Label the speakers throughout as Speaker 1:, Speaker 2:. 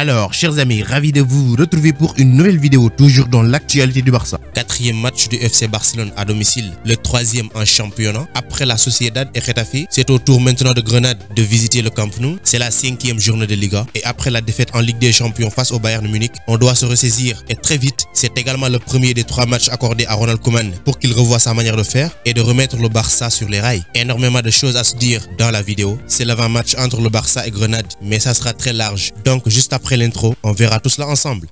Speaker 1: Alors, chers amis, ravi de vous retrouver pour une nouvelle vidéo, toujours dans l'actualité du Barça.
Speaker 2: Quatrième match du FC Barcelone à domicile, le troisième en championnat. Après la Sociedad et Getafe, c'est au tour maintenant de Grenade de visiter le Camp Nou. C'est la cinquième journée de Liga. Et après la défaite en Ligue des Champions face au Bayern Munich, on doit se ressaisir. Et très vite, c'est également le premier des trois matchs accordés à Ronald Koeman pour qu'il revoie sa manière de faire et de remettre le Barça sur les rails. Énormément de choses à se dire dans la vidéo. C'est l'avant-match entre le Barça et Grenade, mais ça sera très large. Donc juste après l'intro, on verra tout cela ensemble.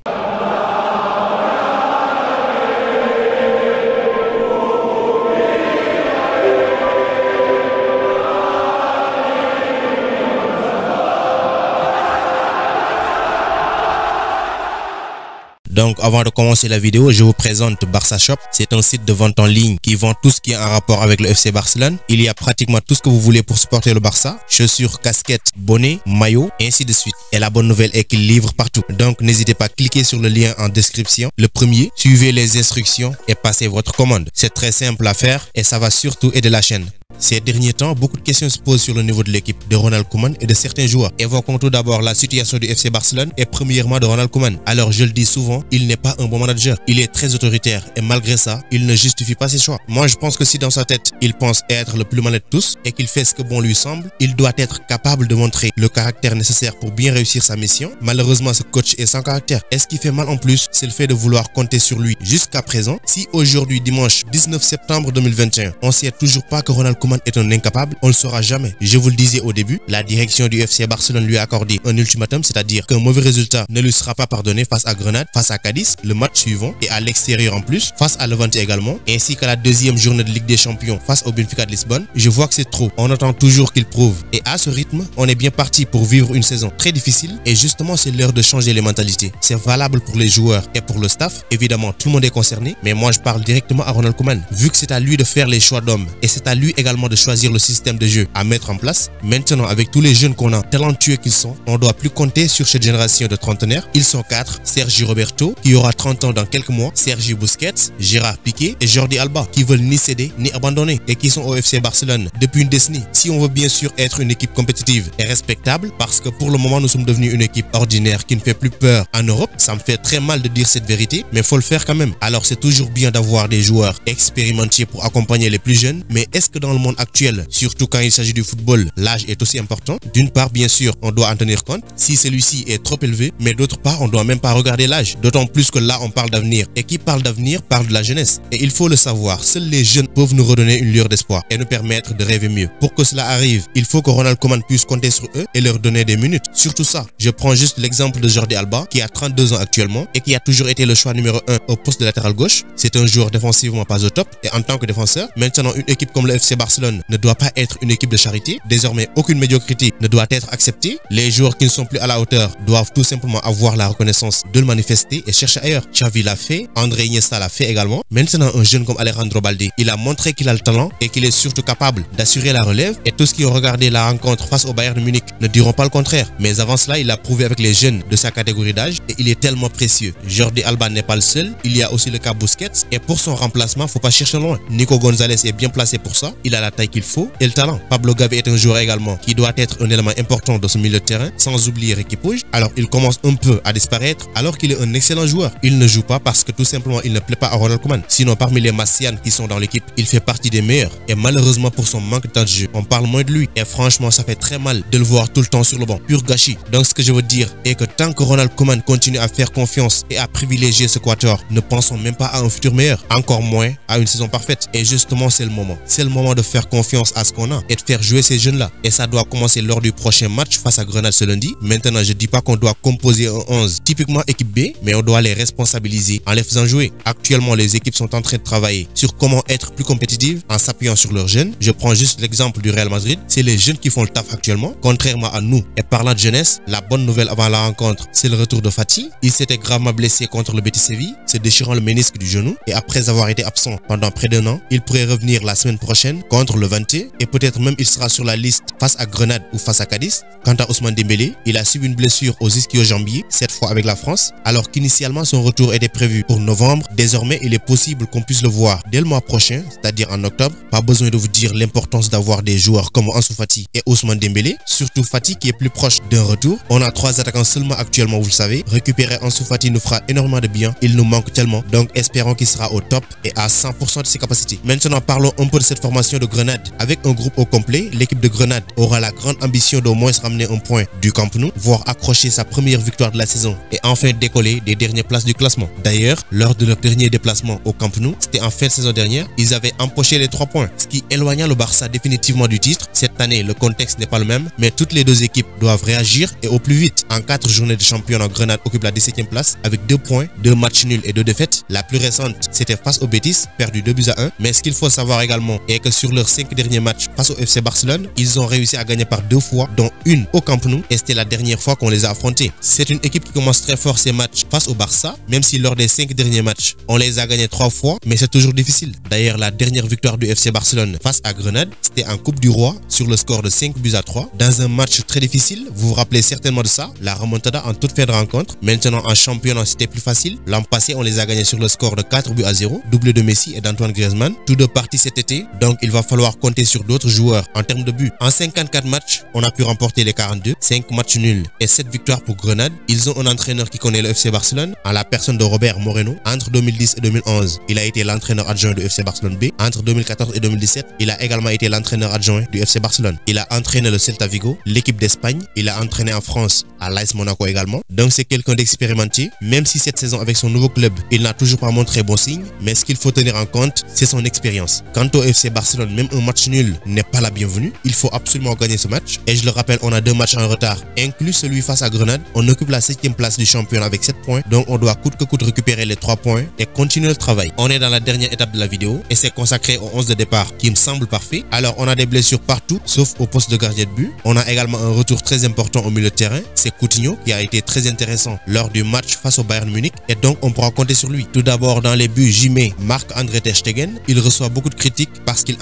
Speaker 2: Donc avant de commencer la vidéo, je vous présente Barça Shop. C'est un site de vente en ligne qui vend tout ce qui est en rapport avec le FC Barcelone. Il y a pratiquement tout ce que vous voulez pour supporter le Barça. Chaussures, casquettes, bonnets, maillots, et ainsi de suite. Et la bonne nouvelle est qu'il livre partout. Donc n'hésitez pas à cliquer sur le lien en description. Le premier, suivez les instructions et passez votre commande. C'est très simple à faire et ça va surtout aider la chaîne. Ces derniers temps, beaucoup de questions se posent sur le niveau de l'équipe de Ronald Koeman et de certains joueurs. Évoquons tout d'abord la situation du FC Barcelone et premièrement de Ronald Koeman. Alors je le dis souvent, il n'est pas un bon manager. Il est très autoritaire et malgré ça, il ne justifie pas ses choix. Moi je pense que si dans sa tête, il pense être le plus malin de tous et qu'il fait ce que bon lui semble, il doit être capable de montrer le caractère nécessaire pour bien réussir sa mission. Malheureusement, ce coach est sans caractère. Et ce qui fait mal en plus, c'est le fait de vouloir compter sur lui jusqu'à présent. Si aujourd'hui, dimanche 19 septembre 2021, on sait toujours pas que Ronald Koeman est un incapable, on le saura jamais. Je vous le disais au début, la direction du FC Barcelone lui a accordé un ultimatum, c'est-à-dire qu'un mauvais résultat ne lui sera pas pardonné face à Grenade, face à Cadiz, le match suivant, et à l'extérieur en plus, face à Levante également, ainsi qu'à la deuxième journée de Ligue des Champions face au Benfica de Lisbonne. Je vois que c'est trop. On attend toujours qu'il prouve. Et à ce rythme, on est bien parti pour vivre une saison très difficile, et justement c'est l'heure de changer les mentalités. C'est valable pour les joueurs et pour le staff. Évidemment, tout le monde est concerné, mais moi je parle directement à Ronald Koeman, vu que c'est à lui de faire les choix d'hommes, et c'est à lui de choisir le système de jeu à mettre en place. Maintenant, avec tous les jeunes qu'on a, talentueux qu'ils sont, on doit plus compter sur cette génération de trentenaires. Ils sont quatre. Sergi Roberto, qui aura 30 ans dans quelques mois, Sergi Busquets, Gérard Piqué et Jordi Alba, qui veulent ni céder ni abandonner et qui sont au FC Barcelone depuis une décennie. Si on veut bien sûr être une équipe compétitive et respectable, parce que pour le moment nous sommes devenus une équipe ordinaire qui ne fait plus peur en Europe, ça me fait très mal de dire cette vérité, mais faut le faire quand même. Alors c'est toujours bien d'avoir des joueurs expérimentés pour accompagner les plus jeunes, mais est-ce que dans monde actuel, surtout quand il s'agit du football, l'âge est aussi important. D'une part, bien sûr, on doit en tenir compte si celui-ci est trop élevé, mais d'autre part, on doit même pas regarder l'âge. D'autant plus que là, on parle d'avenir. Et qui parle d'avenir parle de la jeunesse. Et il faut le savoir, seuls les jeunes peuvent nous redonner une lueur d'espoir et nous permettre de rêver mieux. Pour que cela arrive, il faut que Ronald Koeman puisse compter sur eux et leur donner des minutes. Surtout ça, je prends juste l'exemple de Jordi Alba, qui a 32 ans actuellement et qui a toujours été le choix numéro 1 au poste de latéral gauche. C'est un joueur défensivement pas au top et en tant que défenseur, maintenant une équipe comme le FC Barcelone ne doit pas être une équipe de charité. Désormais, aucune médiocrité ne doit être acceptée. Les joueurs qui ne sont plus à la hauteur doivent tout simplement avoir la reconnaissance de le manifester et chercher ailleurs. Xavi l'a fait, André Iniesta l'a fait également. Maintenant, un jeune comme Alejandro Balde, il a montré qu'il a le talent et qu'il est surtout capable d'assurer la relève. Et tous qui ont regardé la rencontre face au Bayern de Munich ne diront pas le contraire. Mais avant cela, il a prouvé avec les jeunes de sa catégorie d'âge et il est tellement précieux. Jordi Alba n'est pas le seul. Il y a aussi le cas Busquets et pour son remplacement, faut pas chercher loin. Nico Gonzalez est bien placé pour ça. Il a la taille qu'il faut et le talent. Pablo Gavi est un joueur également qui doit être un élément important de ce milieu de terrain, sans oublier Ricky Puig. Alors il commence un peu à disparaître alors qu'il est un excellent joueur. Il ne joue pas parce que tout simplement il ne plaît pas à Ronald Koeman. Sinon parmi les Massian qui sont dans l'équipe, il fait partie des meilleurs. Et malheureusement pour son manque de jeu, on parle moins de lui. Et franchement ça fait très mal de le voir tout le temps sur le banc. Pur gâchis. Donc ce que je veux dire est que tant que Ronald Koeman continue à faire confiance et à privilégier ce quator, ne pensons même pas à un futur meilleur. Encore moins à une saison parfaite. Et justement c'est le moment. C'est le moment de faire confiance à ce qu'on a et de faire jouer ces jeunes-là. Et ça doit commencer lors du prochain match face à Grenade ce lundi. Maintenant, je dis pas qu'on doit composer un 11 typiquement équipe B, mais on doit les responsabiliser en les faisant jouer. Actuellement, les équipes sont en train de travailler sur comment être plus compétitives en s'appuyant sur leurs jeunes. Je prends juste l'exemple du Real Madrid. C'est les jeunes qui font le taf actuellement, contrairement à nous. Et parlant de jeunesse, la bonne nouvelle avant la rencontre, c'est le retour de Fati. Il s'était gravement blessé contre le Betis Séville, se déchirant le ménisque du genou. Et après avoir été absent pendant près d'un an, il pourrait revenir la semaine prochaine contre le 20 et peut-être même il sera sur la liste face à Grenade ou face à Cadiz. Quant à Ousmane Dembélé, il a subi une blessure aux ischio-jambiers, cette fois avec la France, alors qu'initialement son retour était prévu pour novembre. Désormais, il est possible qu'on puisse le voir dès le mois prochain, c'est-à-dire en octobre. Pas besoin de vous dire l'importance d'avoir des joueurs comme Ansu Fati et Ousmane Dembélé, surtout Fati qui est plus proche d'un retour. On a trois attaquants seulement actuellement, vous le savez. Récupérer Ansu Fati nous fera énormément de bien, il nous manque tellement, donc espérons qu'il sera au top et à 100% de ses capacités. Maintenant, parlons un peu de cette formation de Grenade. Avec un groupe au complet, l'équipe de Grenade aura la grande ambition d'au moins ramener un point du Camp Nou, voire accrocher sa première victoire de la saison et enfin décoller des dernières places du classement. D'ailleurs, lors de leur dernier déplacement au Camp Nou, c'était en fin de saison dernière, ils avaient empoché les trois points, ce qui éloigna le Barça définitivement du titre. Cette année, le contexte n'est pas le même, mais toutes les deux équipes doivent réagir et au plus vite. En quatre journées de championnat, Grenade occupe la 17e place avec deux points, deux matchs nuls et deux défaites. La plus récente, c'était face au Betis, perdu 2 buts à 1. Mais ce qu'il faut savoir également est que sur leurs cinq derniers matchs face au FC Barcelone, ils ont réussi à gagner par deux fois, dont une au Camp Nou, et c'était la dernière fois qu'on les a affrontés. C'est une équipe qui commence très fort ses matchs face au Barça, même si lors des cinq derniers matchs, on les a gagnés trois fois, mais c'est toujours difficile. D'ailleurs, la dernière victoire du FC Barcelone face à Grenade, c'était en Coupe du Roi sur le score de 5 buts à 3, dans un match très difficile. Vous vous rappelez certainement de ça, la remontada en toute fin de rencontre. Maintenant, en championnat, c'était plus facile. L'an passé, on les a gagnés sur le score de 4 buts à 0, doublé de Messi et d'Antoine Griezmann. Tous deux partis cet été, donc il va falloir compter sur d'autres joueurs en termes de buts. En 54 matchs, on a pu remporter les 42, 5 matchs nuls et 7 victoires pour Grenade. Ils ont un entraîneur qui connaît le FC Barcelone, en la personne de Robert Moreno. Entre 2010 et 2011, il a été l'entraîneur adjoint du FC Barcelone B. Entre 2014 et 2017, il a également été l'entraîneur adjoint du FC Barcelone. Il a entraîné le Celta Vigo, l'équipe d'Espagne. Il a entraîné en France à l'AS Monaco également. Donc c'est quelqu'un d'expérimenté, même si cette saison avec son nouveau club, il n'a toujours pas montré bon signe. Mais ce qu'il faut tenir en compte, c'est son expérience. Quant au FC Barcelone, même un match nul n'est pas la bienvenue. Il faut absolument gagner ce match. Et je le rappelle, on a deux matchs en retard, inclus celui face à Grenade. On occupe la septième place du championnat avec 7 points. Donc on doit coûte que coûte récupérer les 3 points et continuer le travail. On est dans la dernière étape de la vidéo et c'est consacré au 11 de départ qui me semble parfait. Alors on a des blessures partout, sauf au poste de gardien de but. On a également un retour très important au milieu de terrain. C'est Coutinho qui a été très intéressant lors du match face au Bayern Munich et donc on pourra compter sur lui. Tout d'abord dans les buts, j'y mets Marc-André Ter Stegen. Il reçoit beaucoup de critiques parce qu'il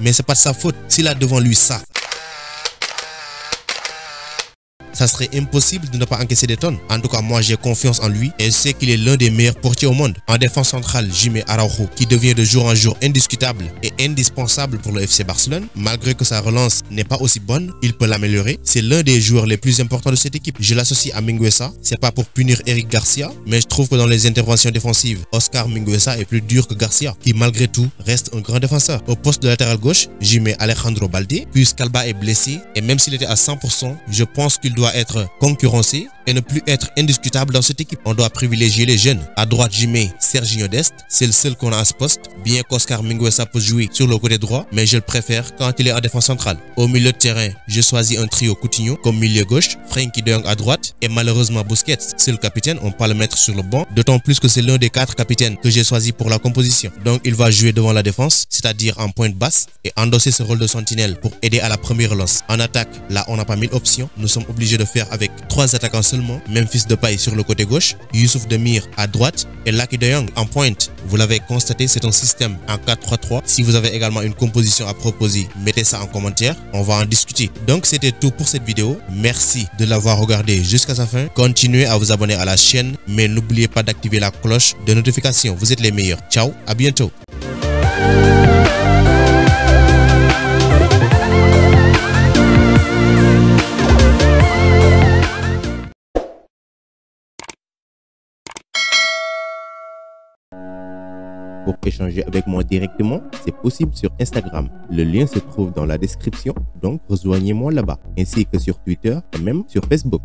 Speaker 2: mais c'est pas de sa faute. S'il a devant lui ça, ça serait impossible de ne pas encaisser des tonnes. En tout cas, moi j'ai confiance en lui et je sais qu'il est l'un des meilleurs portiers au monde. En défense centrale, Jimé Araujo, qui devient de jour en jour indiscutable et indispensable pour le FC Barcelone. Malgré que sa relance n'est pas aussi bonne, il peut l'améliorer. C'est l'un des joueurs les plus importants de cette équipe. Je l'associe à Minguesa. C'est pas pour punir Eric Garcia, mais je trouve que dans les interventions défensives, Oscar Minguesa est plus dur que Garcia, qui malgré tout reste un grand défenseur. Au poste de latéral gauche, Jimé Alejandro Balde, puis Calba est blessé et même s'il était à 100%, je pense qu'il doit être concurrencé et ne plus être indiscutable dans cette équipe. On doit privilégier les jeunes. À droite, Jimé Serginho Dest, c'est le seul qu'on a à ce poste, bien qu'Oscar Minguesa peut jouer sur le côté droit, mais je le préfère quand il est en défense centrale. Au milieu de terrain, je choisis un trio Coutinho comme milieu gauche, Frankie de Jong à droite et malheureusement Busquets, c'est le capitaine, on peut le mettre sur le banc, d'autant plus que c'est l'un des quatre capitaines que j'ai choisi pour la composition. Donc il va jouer devant la défense, c'est-à-dire en pointe basse et endosser ce rôle de sentinelle pour aider à la première relance. En attaque, là on n'a pas mille options, nous sommes obligés de faire avec trois attaquants seulement, Memphis Depay sur le côté gauche, Youssouf Demir à droite et Lucky De Jong en pointe. Vous l'avez constaté, c'est un système en 4-3-3. Si vous avez également une composition à proposer, mettez ça en commentaire, on va en discuter. Donc c'était tout pour cette vidéo. Merci de l'avoir regardé jusqu'à sa fin. Continuez à vous abonner à la chaîne, mais n'oubliez pas d'activer la cloche de notification. Vous êtes les meilleurs. Ciao, à bientôt.
Speaker 1: Pour échanger avec moi directement, c'est possible sur Instagram. Le lien se trouve dans la description, donc rejoignez-moi là-bas, ainsi que sur Twitter et même sur Facebook.